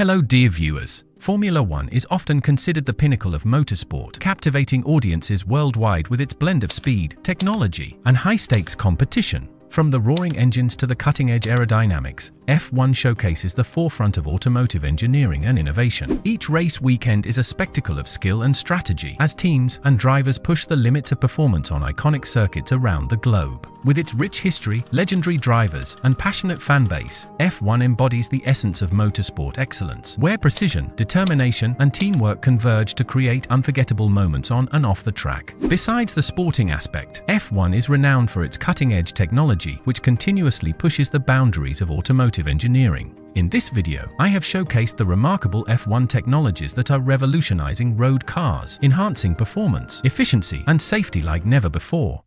Hello dear viewers. Formula One is often considered the pinnacle of motorsport, captivating audiences worldwide with its blend of speed, technology, and high-stakes competition. From the roaring engines to the cutting-edge aerodynamics, F1 showcases the forefront of automotive engineering and innovation. Each race weekend is a spectacle of skill and strategy as teams and drivers push the limits of performance on iconic circuits around the globe. With its rich history, legendary drivers, and passionate fanbase, F1 embodies the essence of motorsport excellence, where precision, determination, and teamwork converge to create unforgettable moments on and off the track. Besides the sporting aspect, F1 is renowned for its cutting-edge technology, which continuously pushes the boundaries of automotive engineering. In this video, I have showcased the remarkable F1 technologies that are revolutionizing road cars, enhancing performance, efficiency, and safety like never before.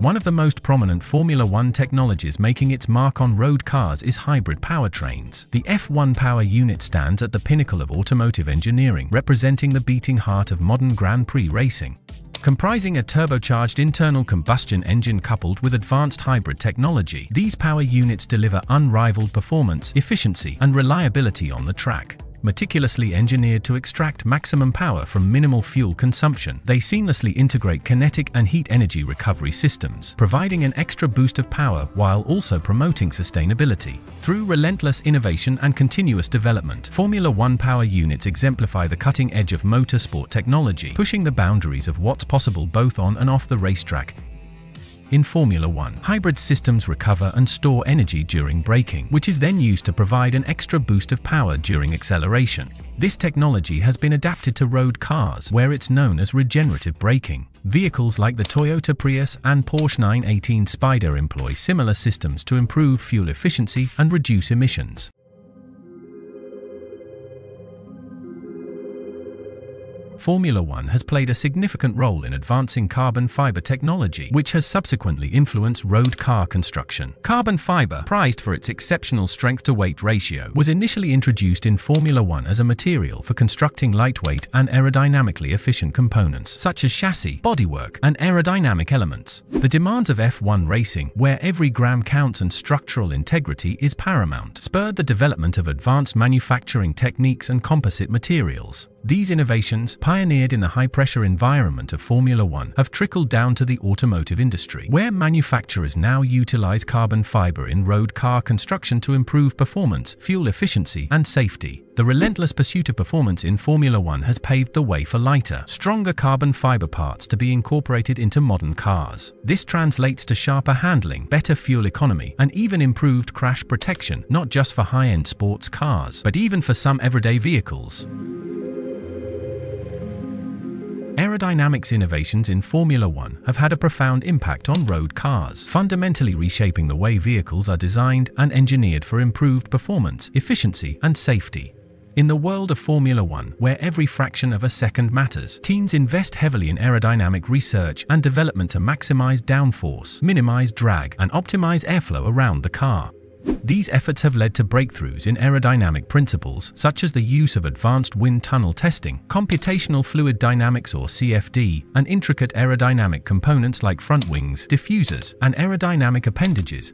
One of the most prominent Formula One technologies making its mark on road cars is hybrid powertrains. The F1 power unit stands at the pinnacle of automotive engineering, representing the beating heart of modern Grand Prix racing. Comprising a turbocharged internal combustion engine coupled with advanced hybrid technology, these power units deliver unrivaled performance, efficiency, and reliability on the track. Meticulously engineered to extract maximum power from minimal fuel consumption, they seamlessly integrate kinetic and heat energy recovery systems, providing an extra boost of power while also promoting sustainability. Through relentless innovation and continuous development, Formula One power units exemplify the cutting edge of motorsport technology, pushing the boundaries of what's possible both on and off the racetrack in Formula One, hybrid systems recover and store energy during braking, which is then used to provide an extra boost of power during acceleration. This technology has been adapted to road cars, where it's known as regenerative braking. Vehicles like the Toyota Prius and Porsche 918 Spyder employ similar systems to improve fuel efficiency and reduce emissions. Formula One has played a significant role in advancing carbon fiber technology, which has subsequently influenced road car construction. Carbon fiber, prized for its exceptional strength-to-weight ratio, was initially introduced in Formula One as a material for constructing lightweight and aerodynamically efficient components, such as chassis, bodywork, and aerodynamic elements. The demands of F1 racing, where every gram counts and structural integrity is paramount, spurred the development of advanced manufacturing techniques and composite materials. These innovations, pioneered in the high-pressure environment of Formula One, have trickled down to the automotive industry, where manufacturers now utilize carbon fiber in road car construction to improve performance, fuel efficiency, and safety. The relentless pursuit of performance in Formula One has paved the way for lighter, stronger carbon fiber parts to be incorporated into modern cars. This translates to sharper handling, better fuel economy, and even improved crash protection, not just for high-end sports cars, but even for some everyday vehicles. Aerodynamics innovations in Formula One have had a profound impact on road cars, fundamentally reshaping the way vehicles are designed and engineered for improved performance, efficiency, and safety. In the world of Formula One, where every fraction of a second matters, teams invest heavily in aerodynamic research and development to maximize downforce, minimize drag, and optimize airflow around the car. These efforts have led to breakthroughs in aerodynamic principles, such as the use of advanced wind tunnel testing, computational fluid dynamics or CFD, and intricate aerodynamic components like front wings, diffusers, and aerodynamic appendages.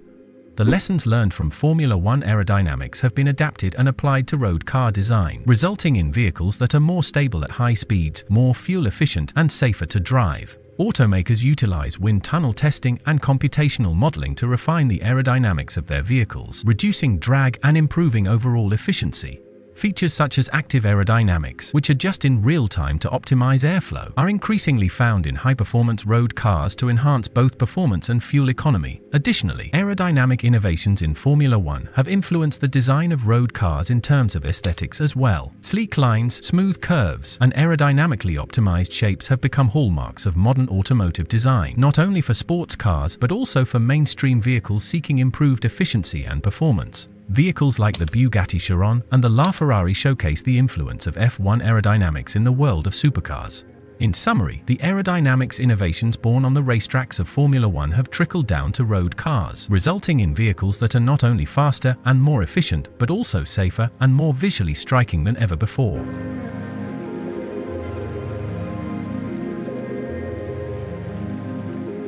The lessons learned from Formula One aerodynamics have been adapted and applied to road car design, resulting in vehicles that are more stable at high speeds, more fuel efficient, and safer to drive. Automakers utilize wind tunnel testing and computational modeling to refine the aerodynamics of their vehicles, reducing drag and improving overall efficiency. Features such as active aerodynamics, which adjust in real time to optimize airflow, are increasingly found in high-performance road cars to enhance both performance and fuel economy. Additionally, aerodynamic innovations in Formula One have influenced the design of road cars in terms of aesthetics as well. Sleek lines, smooth curves, and aerodynamically optimized shapes have become hallmarks of modern automotive design, not only for sports cars but also for mainstream vehicles seeking improved efficiency and performance. Vehicles like the Bugatti Chiron and the LaFerrari showcase the influence of F1 aerodynamics in the world of supercars. In summary, the aerodynamics innovations born on the racetracks of Formula One have trickled down to road cars, resulting in vehicles that are not only faster and more efficient, but also safer and more visually striking than ever before.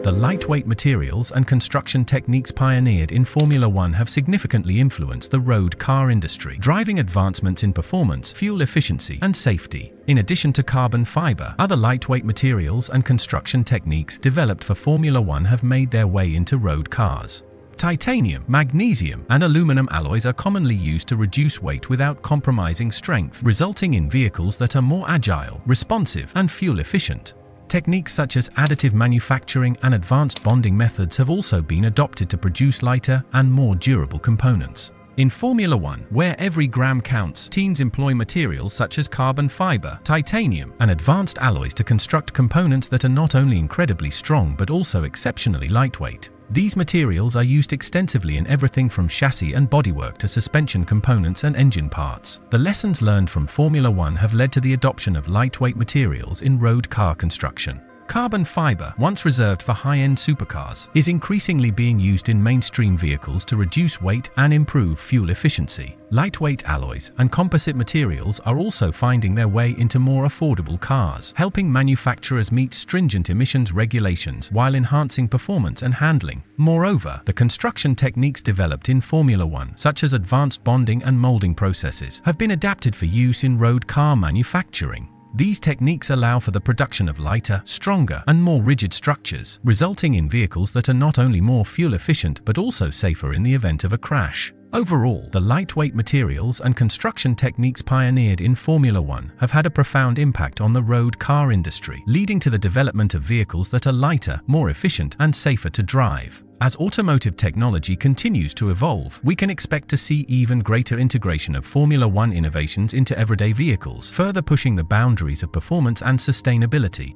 The lightweight materials and construction techniques pioneered in Formula One have significantly influenced the road car industry, driving advancements in performance, fuel efficiency, and safety. In addition to carbon fiber, other lightweight materials and construction techniques developed for Formula One have made their way into road cars. Titanium, magnesium, and aluminum alloys are commonly used to reduce weight without compromising strength, resulting in vehicles that are more agile, responsive, and fuel efficient. Techniques such as additive manufacturing and advanced bonding methods have also been adopted to produce lighter and more durable components. In Formula One, where every gram counts, teams employ materials such as carbon fiber, titanium, and advanced alloys to construct components that are not only incredibly strong but also exceptionally lightweight. These materials are used extensively in everything from chassis and bodywork to suspension components and engine parts. The lessons learned from Formula One have led to the adoption of lightweight materials in road car construction. Carbon fiber, once reserved for high-end supercars, is increasingly being used in mainstream vehicles to reduce weight and improve fuel efficiency. Lightweight alloys and composite materials are also finding their way into more affordable cars, helping manufacturers meet stringent emissions regulations while enhancing performance and handling. Moreover, the construction techniques developed in Formula One, such as advanced bonding and molding processes, have been adapted for use in road car manufacturing. These techniques allow for the production of lighter, stronger, and more rigid structures, resulting in vehicles that are not only more fuel efficient but also safer in the event of a crash. Overall, the lightweight materials and construction techniques pioneered in Formula One have had a profound impact on the road car industry, leading to the development of vehicles that are lighter, more efficient, and safer to drive. As automotive technology continues to evolve, we can expect to see even greater integration of Formula One innovations into everyday vehicles, further pushing the boundaries of performance and sustainability.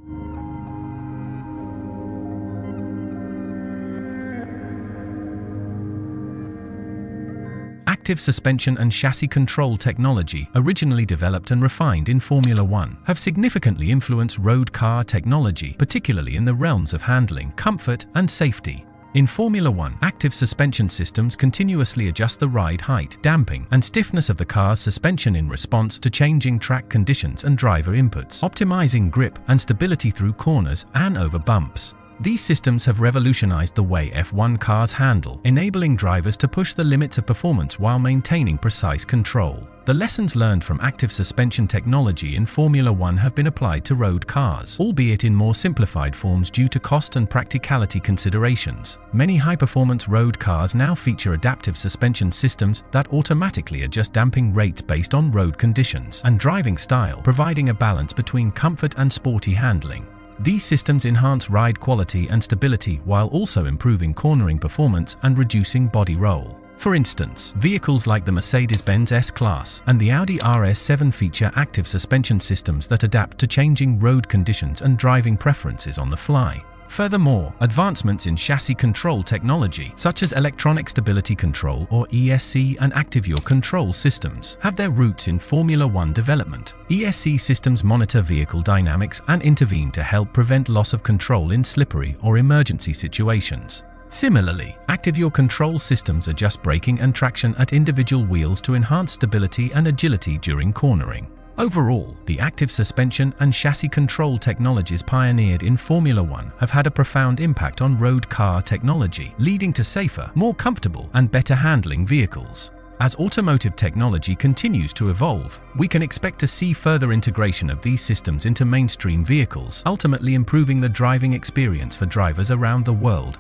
Active suspension and chassis control technology, originally developed and refined in Formula One, have significantly influenced road car technology, particularly in the realms of handling, comfort, and safety. In Formula One, active suspension systems continuously adjust the ride height, damping, and stiffness of the car's suspension in response to changing track conditions and driver inputs, optimizing grip and stability through corners and over bumps. These systems have revolutionized the way F1 cars handle, enabling drivers to push the limits of performance while maintaining precise control. The lessons learned from active suspension technology in Formula One have been applied to road cars, albeit in more simplified forms due to cost and practicality considerations. Many high-performance road cars now feature adaptive suspension systems that automatically adjust damping rates based on road conditions and driving style, providing a balance between comfort and sporty handling. These systems enhance ride quality and stability while also improving cornering performance and reducing body roll. For instance, vehicles like the Mercedes-Benz S-Class and the Audi RS7 feature active suspension systems that adapt to changing road conditions and driving preferences on the fly. Furthermore, advancements in chassis control technology, such as electronic stability control or ESC and ActiveYaw control systems, have their roots in Formula One development. ESC systems monitor vehicle dynamics and intervene to help prevent loss of control in slippery or emergency situations. Similarly, ActiveYaw control systems adjust braking and traction at individual wheels to enhance stability and agility during cornering. Overall, the active suspension and chassis control technologies pioneered in Formula One have had a profound impact on road car technology, leading to safer, more comfortable, and better handling vehicles. As automotive technology continues to evolve, we can expect to see further integration of these systems into mainstream vehicles, ultimately improving the driving experience for drivers around the world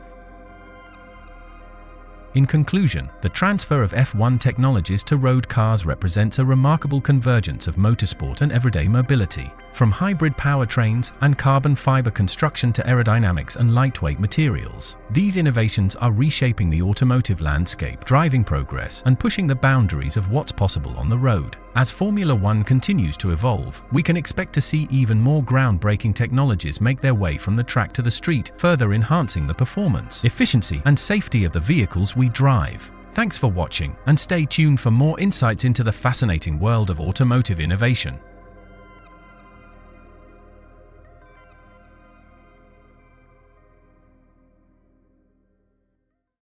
in conclusion, the transfer of F1 technologies to road cars represents a remarkable convergence of motorsport and everyday mobility. From hybrid powertrains and carbon fiber construction to aerodynamics and lightweight materials, these innovations are reshaping the automotive landscape, driving progress, and pushing the boundaries of what's possible on the road. As Formula One continues to evolve, we can expect to see even more groundbreaking technologies make their way from the track to the street, further enhancing the performance, efficiency, and safety of the vehicles we drive. Thanks for watching, and stay tuned for more insights into the fascinating world of automotive innovation.